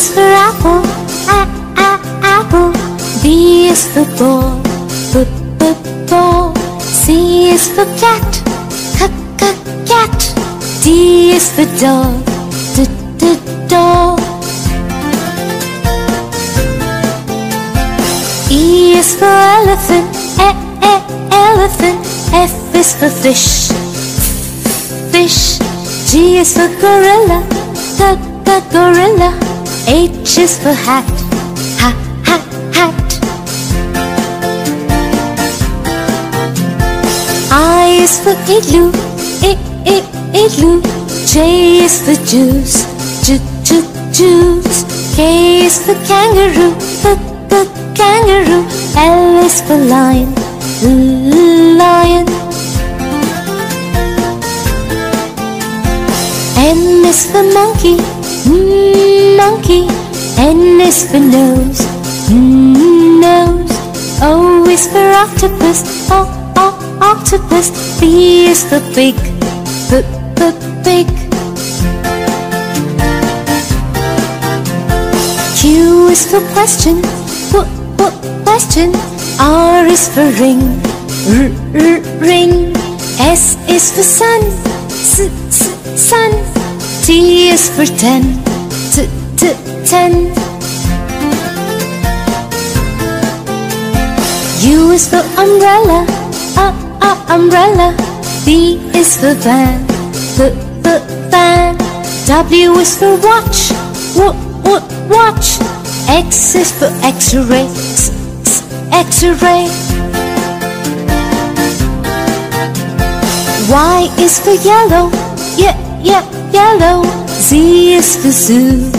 is for apple, a a apple. B is for ball, b b ball. C is for cat, c c cat. D is for dog, d d dog. E is for elephant, e e elephant. F is for fish, fish. G is for gorilla, g g gorilla. H is for hat, ha ha hat. I is for igloo, I I igloo. J is for juice, j j juice. K is for kangaroo, k k kangaroo. L is for lion, lion. N is for monkey, mm, monkey. N is for nose, nose. O is for octopus, o, o, octopus. B is for big, b, b, big. Q is for question, w, w, question. R is for ring, r, r, ring. S is for sun, s, s, sun. T is for ten, t, t, ten. U is for umbrella, uh, uh, umbrella. V is for van, v, v, van. W is for watch, w, w, watch. X is for X-ray, x, x, X-ray. Y is for yellow, yeah, yeah, yellow. Z is for zoo,